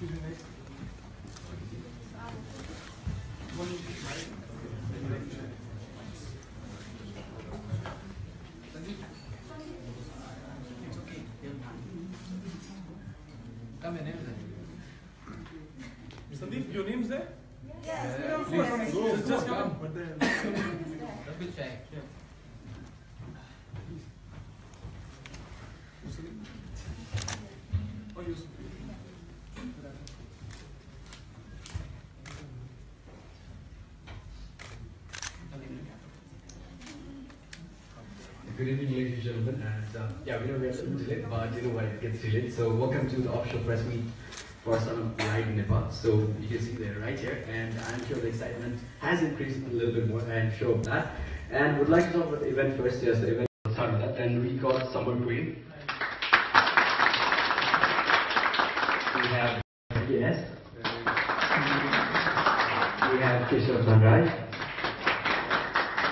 Excuse me. Come your name Sandeep, your name's there? Yes, Please, go, just, just come. Don't be shy. Oh, you. Good evening, ladies and gentlemen, and uh, yeah, we know we a little delayed, but you know why it gets delayed. So welcome to the offshore press meet for of Live in Nepal. So you can see they're right here, and I'm sure the excitement has increased a little bit more. I'm sure of that. And would like to talk about the event first. Yes, the event. will start with that. Then we got Summer Queen. We have yes. We have Keshav Dhanraj.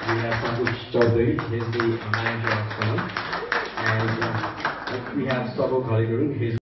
We have Santosh Chaudhary, he's the manager of Sanam. And uh, we have Sabo Kaligarung, he's